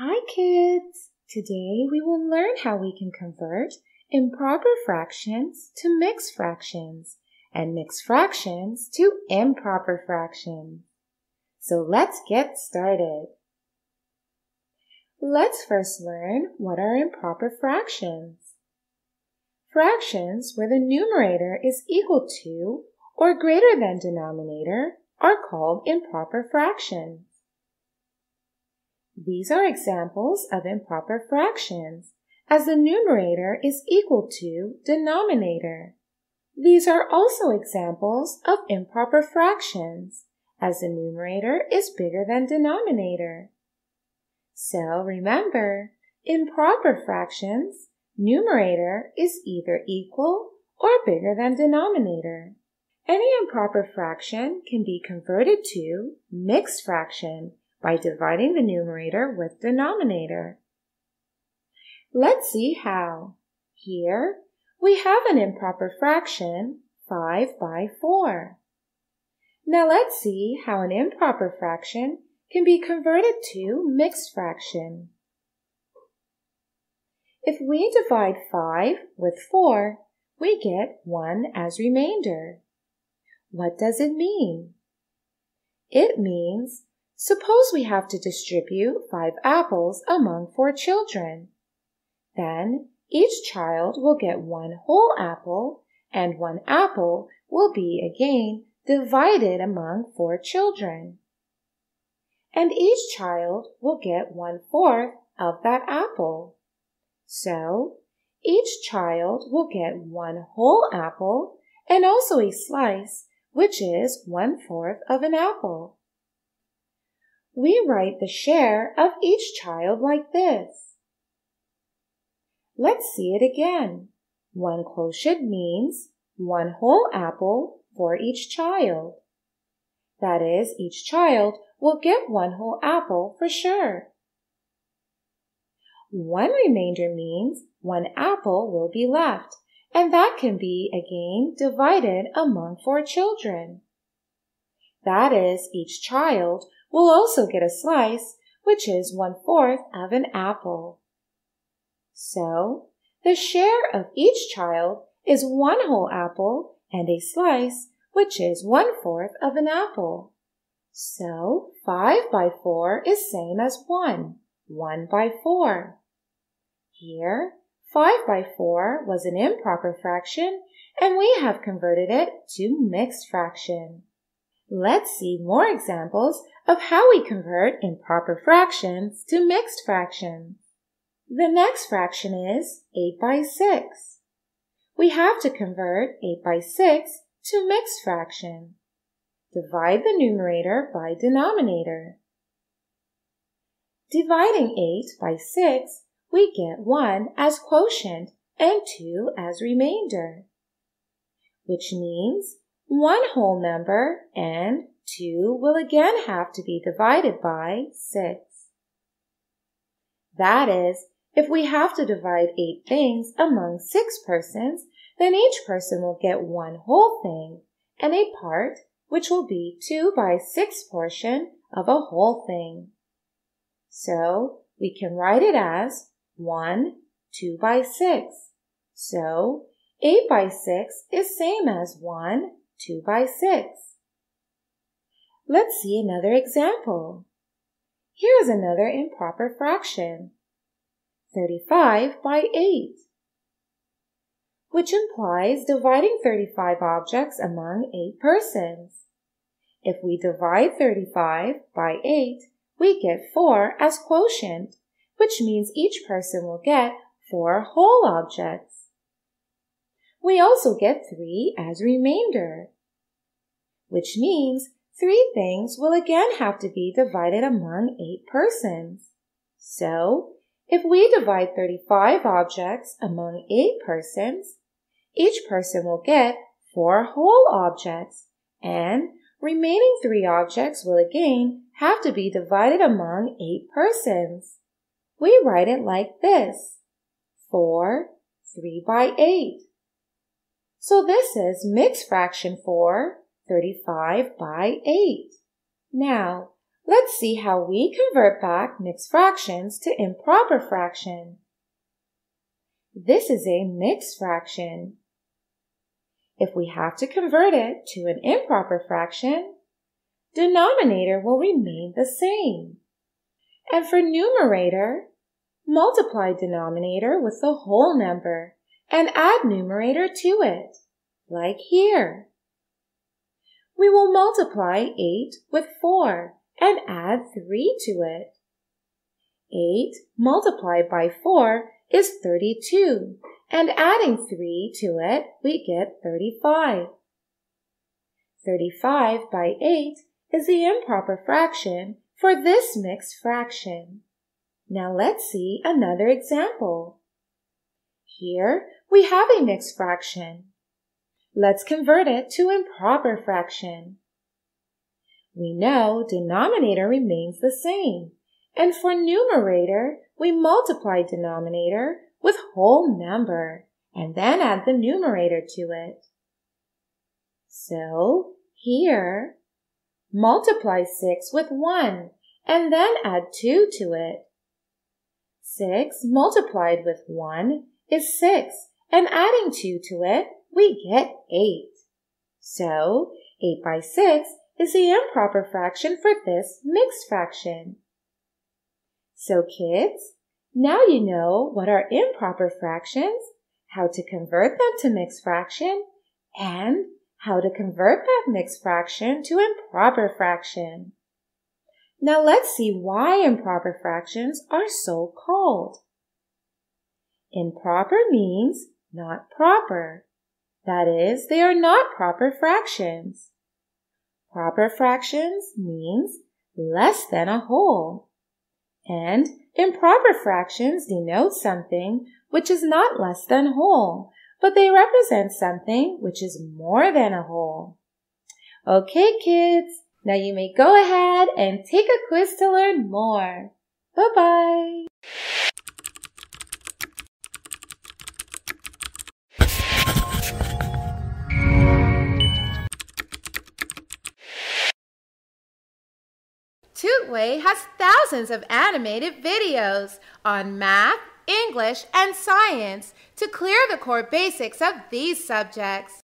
Hi kids! Today we will learn how we can convert improper fractions to mixed fractions and mixed fractions to improper fractions. So let's get started. Let's first learn what are improper fractions. Fractions where the numerator is equal to or greater than denominator are called improper fractions. These are examples of improper fractions, as the numerator is equal to denominator. These are also examples of improper fractions, as the numerator is bigger than denominator. So remember, improper fractions, numerator is either equal or bigger than denominator. Any improper fraction can be converted to mixed fraction by dividing the numerator with denominator. Let's see how. Here, we have an improper fraction, 5 by 4. Now let's see how an improper fraction can be converted to mixed fraction. If we divide 5 with 4, we get 1 as remainder. What does it mean? It means Suppose we have to distribute five apples among four children. Then each child will get one whole apple and one apple will be again divided among four children. And each child will get one fourth of that apple. So each child will get one whole apple and also a slice, which is one fourth of an apple we write the share of each child like this. Let's see it again. One quotient means one whole apple for each child. That is, each child will get one whole apple for sure. One remainder means one apple will be left, and that can be again divided among four children. That is, each child will also get a slice, which is one fourth of an apple. So, the share of each child is one whole apple and a slice, which is one fourth of an apple. So, 5 by 4 is same as 1, 1 by 4. Here, 5 by 4 was an improper fraction, and we have converted it to mixed fraction. Let's see more examples of how we convert improper fractions to mixed fractions. The next fraction is 8 by 6. We have to convert 8 by 6 to mixed fraction. Divide the numerator by denominator. Dividing 8 by 6, we get 1 as quotient and 2 as remainder, which means one whole number and 2 will again have to be divided by 6. That is, if we have to divide 8 things among 6 persons, then each person will get one whole thing and a part, which will be 2 by 6 portion of a whole thing. So we can write it as 1, 2 by 6. So 8 by 6 is same as 1, 2 by 6. Let's see another example. Here is another improper fraction. 35 by 8, which implies dividing 35 objects among 8 persons. If we divide 35 by 8, we get 4 as quotient, which means each person will get 4 whole objects. We also get 3 as remainder, which means three things will again have to be divided among eight persons. So, if we divide 35 objects among eight persons, each person will get four whole objects, and remaining three objects will again have to be divided among eight persons. We write it like this. 4, 3 by 8. So this is mixed fraction 4 35 by 8. Now, Let's see how we convert back mixed fractions to improper fraction. This is a mixed fraction. If we have to convert it to an improper fraction, denominator will remain the same. And for numerator, multiply denominator with the whole number and add numerator to it, like here. We will multiply 8 with 4 and add 3 to it. 8 multiplied by 4 is 32, and adding 3 to it, we get 35. 35 by 8 is the improper fraction for this mixed fraction. Now let's see another example. Here we have a mixed fraction. Let's convert it to improper fraction. We know denominator remains the same, and for numerator, we multiply denominator with whole number and then add the numerator to it. So here, multiply 6 with 1 and then add 2 to it. 6 multiplied with 1 is 6 and adding 2 to it, we get 8. So 8 by 6 is the improper fraction for this mixed fraction. So kids, now you know what are improper fractions, how to convert them to mixed fraction, and how to convert that mixed fraction to improper fraction. Now let's see why improper fractions are so called. Improper means not proper. That is, they are not proper fractions. Proper fractions means less than a whole. And improper fractions denote something which is not less than whole, but they represent something which is more than a whole. Okay, kids, now you may go ahead and take a quiz to learn more. Bye-bye. Tutway has thousands of animated videos on math, English, and science to clear the core basics of these subjects.